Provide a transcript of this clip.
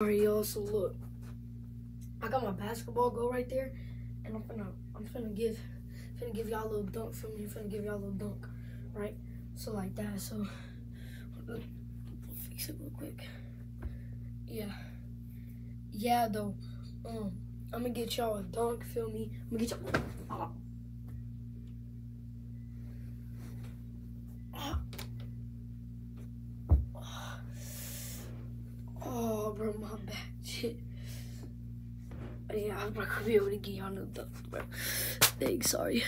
Alright, y'all. So look, I got my basketball goal right there, and I'm finna, I'm finna give, finna give y'all a little dunk for me. I'm finna give y'all a little dunk, right? So like that. So fix it real quick. Yeah, yeah. Though, um, I'm gonna get y'all a dunk. Feel me? I'm gonna get y'all. Oh, bro, my bad. Shit. Yeah, I'm not gonna be able to get dunk, bro. Big sorry.